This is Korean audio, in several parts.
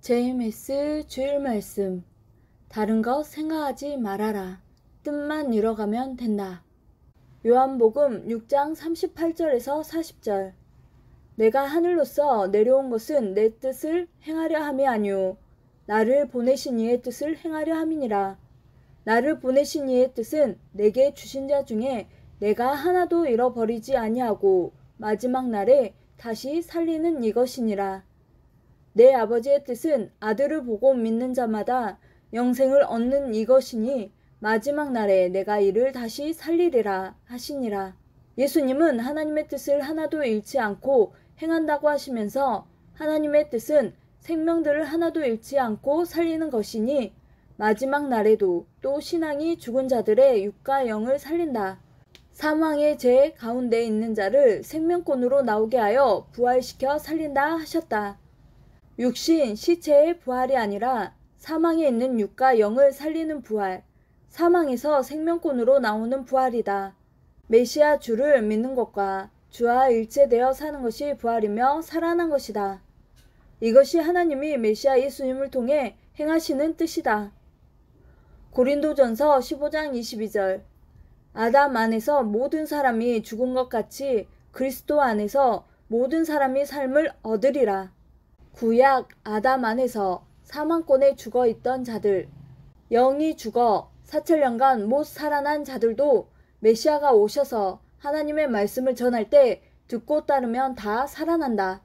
JMS 주일 말씀. 다른 것 생각하지 말아라. 뜻만 잃어가면 된다. 요한복음 6장 38절에서 40절. 내가 하늘로서 내려온 것은 내 뜻을 행하려 함이 아니오. 나를 보내신 이의 뜻을 행하려 함이니라. 나를 보내신 이의 뜻은 내게 주신 자 중에 내가 하나도 잃어버리지 아니하고 마지막 날에 다시 살리는 이것이니라. 내 아버지의 뜻은 아들을 보고 믿는 자마다 영생을 얻는 이것이니 마지막 날에 내가 이를 다시 살리리라 하시니라. 예수님은 하나님의 뜻을 하나도 잃지 않고 행한다고 하시면서 하나님의 뜻은 생명들을 하나도 잃지 않고 살리는 것이니 마지막 날에도 또 신앙이 죽은 자들의 육과 영을 살린다. 사망의 죄 가운데 있는 자를 생명권으로 나오게 하여 부활시켜 살린다 하셨다. 육신, 시체의 부활이 아니라 사망에 있는 육과 영을 살리는 부활, 사망에서 생명권으로 나오는 부활이다. 메시아 주를 믿는 것과 주와 일체되어 사는 것이 부활이며 살아난 것이다. 이것이 하나님이 메시아 예수님을 통해 행하시는 뜻이다. 고린도전서 15장 22절 아담 안에서 모든 사람이 죽은 것 같이 그리스도 안에서 모든 사람이 삶을 얻으리라. 구약 아담 안에서 사망권에 죽어 있던 자들, 영이 죽어 사천년간 못 살아난 자들도 메시아가 오셔서 하나님의 말씀을 전할 때 듣고 따르면 다 살아난다.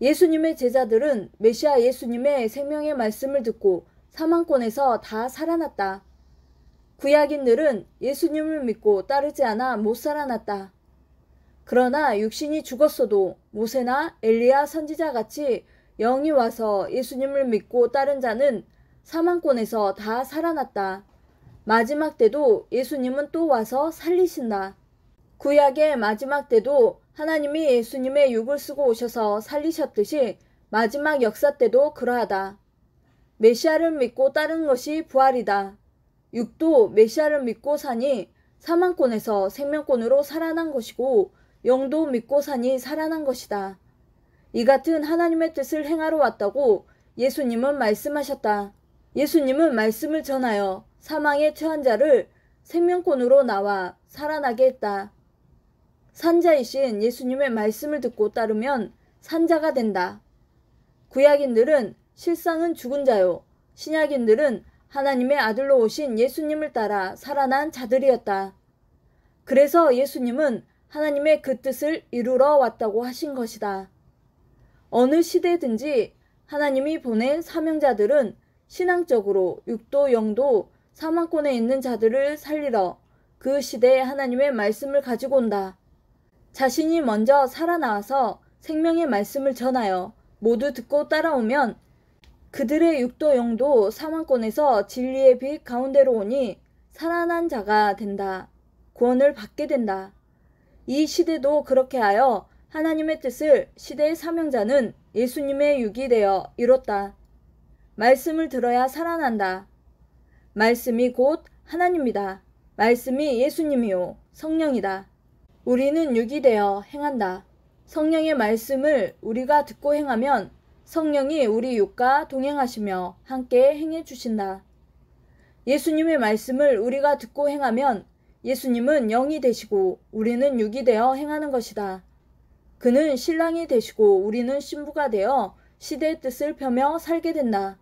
예수님의 제자들은 메시아 예수님의 생명의 말씀을 듣고 사망권에서 다 살아났다. 구약인들은 예수님을 믿고 따르지 않아 못 살아났다. 그러나 육신이 죽었어도 모세나 엘리야 선지자 같이 영이 와서 예수님을 믿고 따른 자는 사망권에서 다 살아났다. 마지막 때도 예수님은 또 와서 살리신다. 구약의 마지막 때도 하나님이 예수님의 육을 쓰고 오셔서 살리셨듯이 마지막 역사 때도 그러하다. 메시아를 믿고 따르는 것이 부활이다. 육도 메시아를 믿고 사니 사망권에서 생명권으로 살아난 것이고 영도 믿고 사니 살아난 것이다. 이 같은 하나님의 뜻을 행하러 왔다고 예수님은 말씀하셨다. 예수님은 말씀을 전하여 사망에 처한 자를 생명권으로 나와 살아나게 했다. 산자이신 예수님의 말씀을 듣고 따르면 산자가 된다. 구약인들은 실상은 죽은 자요. 신약인들은 하나님의 아들로 오신 예수님을 따라 살아난 자들이었다. 그래서 예수님은 하나님의 그 뜻을 이루러 왔다고 하신 것이다. 어느 시대든지 하나님이 보낸 사명자들은 신앙적으로 육도 영도 사망권에 있는 자들을 살리러 그 시대에 하나님의 말씀을 가지고 온다. 자신이 먼저 살아나와서 생명의 말씀을 전하여 모두 듣고 따라오면 그들의 육도 영도 사망권에서 진리의 빛 가운데로 오니 살아난 자가 된다. 구원을 받게 된다. 이 시대도 그렇게 하여 하나님의 뜻을 시대의 사명자는 예수님의 육이 되어 이뤘다. 말씀을 들어야 살아난다. 말씀이 곧 하나님이다. 말씀이 예수님이요 성령이다. 우리는 육이 되어 행한다. 성령의 말씀을 우리가 듣고 행하면 성령이 우리 육과 동행하시며 함께 행해 주신다. 예수님의 말씀을 우리가 듣고 행하면 예수님은 영이 되시고 우리는 육이 되어 행하는 것이다. 그는 신랑이 되시고 우리는 신부가 되어 시대의 뜻을 펴며 살게 된다.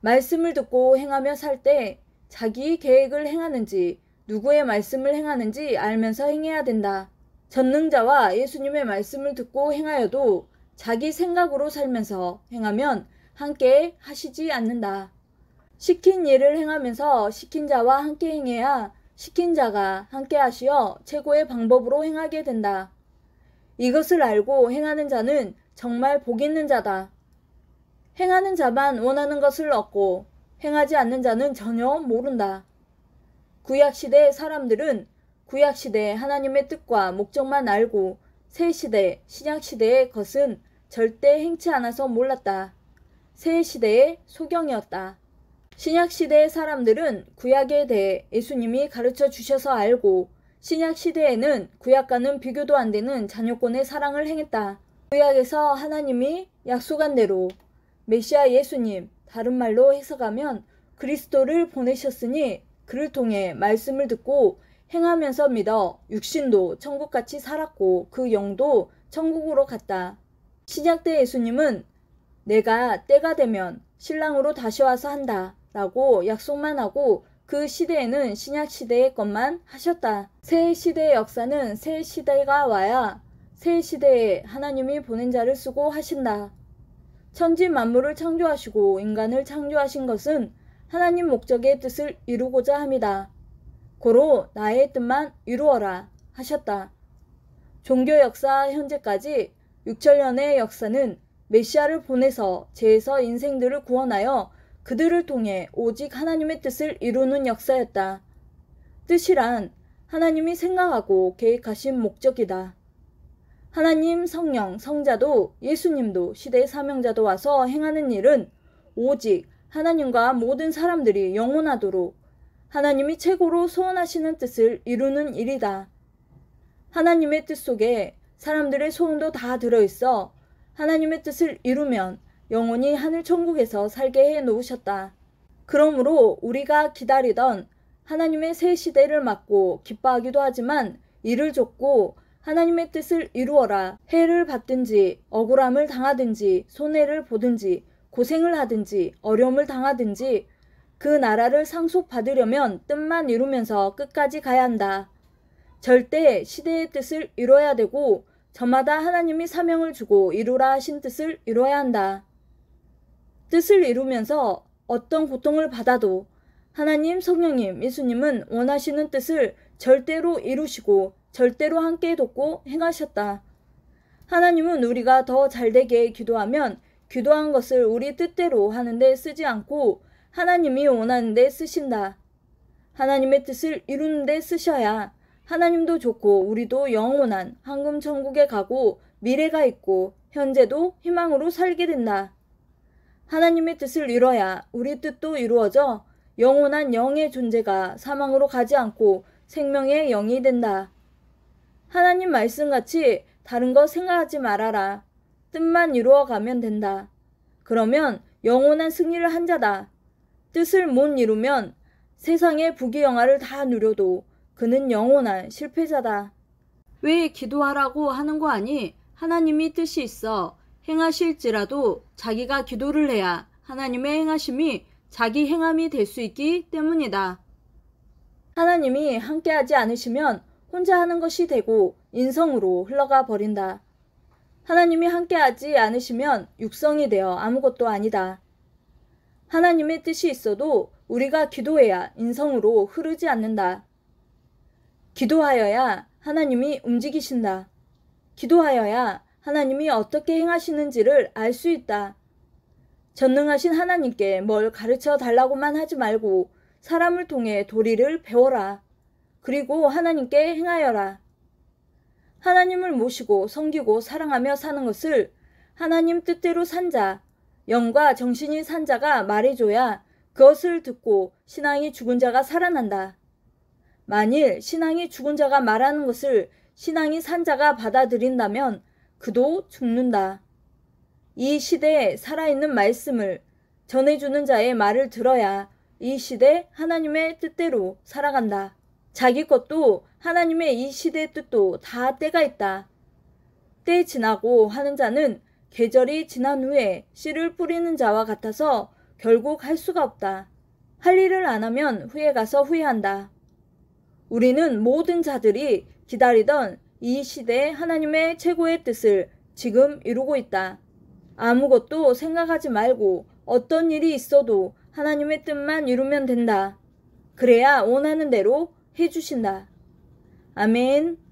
말씀을 듣고 행하며 살 때 자기 계획을 행하는지 누구의 말씀을 행하는지 알면서 행해야 된다. 전능자와 예수님의 말씀을 듣고 행하여도 자기 생각으로 살면서 행하면 함께 하시지 않는다. 시킨 일을 행하면서 시킨 자와 함께 행해야 시킨 자가 함께 하시어 최고의 방법으로 행하게 된다. 이것을 알고 행하는 자는 정말 복 있는 자다. 행하는 자만 원하는 것을 얻고 행하지 않는 자는 전혀 모른다. 구약시대 사람들은 구약시대 하나님의 뜻과 목적만 알고 새시대, 신약시대의 것은 절대 행치 않아서 몰랐다. 새시대의 소경이었다. 신약 시대의 사람들은 구약에 대해 예수님이 가르쳐 주셔서 알고 신약 시대에는 구약과는 비교도 안 되는 자녀권의 사랑을 행했다. 구약에서 하나님이 약속한 대로 메시아 예수님, 다른 말로 해석하면 그리스도를 보내셨으니 그를 통해 말씀을 듣고 행하면서 믿어 육신도 천국같이 살았고 그 영도 천국으로 갔다. 신약 때 예수님은 내가 때가 되면 신랑으로 다시 와서 한다 라고 약속만 하고 그 시대에는 신약 시대의 것만 하셨다. 새 시대의 역사는 새 시대가 와야 새 시대에 하나님이 보낸 자를 쓰고 하신다. 천지 만물을 창조하시고 인간을 창조하신 것은 하나님 목적의 뜻을 이루고자 합니다. 고로 나의 뜻만 이루어라 하셨다. 종교 역사 현재까지 6천년의 역사는 메시아를 보내서 죄에서 인생들을 구원하여 그들을 통해 오직 하나님의 뜻을 이루는 역사였다. 뜻이란 하나님이 생각하고 계획하신 목적이다. 하나님 성령, 성자도 예수님도 시대의 사명자도 와서 행하는 일은 오직 하나님과 모든 사람들이 영원하도록 하나님이 최고로 소원하시는 뜻을 이루는 일이다. 하나님의 뜻 속에 사람들의 소원도 다 들어있어 하나님의 뜻을 이루면 영원히 하늘 천국에서 살게 해 놓으셨다. 그러므로 우리가 기다리던 하나님의 새 시대를 맞고 기뻐하기도 하지만 이를 줬고 하나님의 뜻을 이루어라 해를 받든지 억울함을 당하든지 손해를 보든지 고생을 하든지 어려움을 당하든지 그 나라를 상속받으려면 뜻만 이루면서 끝까지 가야 한다. 절대 시대의 뜻을 이뤄야 되고 저마다 하나님이 사명을 주고 이루라 하신 뜻을 이뤄야 한다. 뜻을 이루면서 어떤 고통을 받아도 하나님, 성령님, 예수님은 원하시는 뜻을 절대로 이루시고 절대로 함께 돕고 행하셨다. 하나님은 우리가 더 잘되게 기도하면 기도한 것을 우리 뜻대로 하는데 쓰지 않고 하나님이 원하는데 쓰신다. 하나님의 뜻을 이루는데 쓰셔야 하나님도 좋고 우리도 영원한 황금 천국에 가고 미래가 있고 현재도 희망으로 살게 된다. 하나님의 뜻을 이뤄야 우리 뜻도 이루어져 영원한 영의 존재가 사망으로 가지 않고 생명의 영이 된다. 하나님 말씀같이 다른 거 생각하지 말아라. 뜻만 이루어 가면 된다. 그러면 영원한 승리를 한 자다. 뜻을 못 이루면 세상의 부귀영화를 다 누려도 그는 영원한 실패자다. 왜 기도하라고 하는 거 아니? 하나님이 뜻이 있어 행하실지라도 자기가 기도를 해야 하나님의 행하심이 자기 행함이 될 수 있기 때문이다. 하나님이 함께하지 않으시면 혼자 하는 것이 되고 인성으로 흘러가 버린다. 하나님이 함께하지 않으시면 육성이 되어 아무것도 아니다. 하나님의 뜻이 있어도 우리가 기도해야 인성으로 흐르지 않는다. 기도하여야 하나님이 움직이신다. 기도하여야 하나님이 어떻게 행하시는지를 알 수 있다. 전능하신 하나님께 뭘 가르쳐 달라고만 하지 말고 사람을 통해 도리를 배워라. 그리고 하나님께 행하여라. 하나님을 모시고 섬기고 사랑하며 사는 것을 하나님 뜻대로 산 자, 영과 정신이 산 자가 말해줘야 그것을 듣고 신앙이 죽은 자가 살아난다. 만일 신앙이 죽은 자가 말하는 것을 신앙이 산 자가 받아들인다면 그도 죽는다. 이 시대에 살아있는 말씀을 전해주는 자의 말을 들어야 이 시대 하나님의 뜻대로 살아간다. 자기 것도 하나님의 이 시대의 뜻도 다 때가 있다. 때 지나고 하는 자는 계절이 지난 후에 씨를 뿌리는 자와 같아서 결국 할 수가 없다. 할 일을 안 하면 후에 가서 후회한다. 우리는 모든 자들이 기다리던 이 시대의 하나님의 최고의 뜻을 지금 이루고 있다. 아무것도 생각하지 말고 어떤 일이 있어도 하나님의 뜻만 이루면 된다. 그래야 원하는 대로 해주신다. 아멘.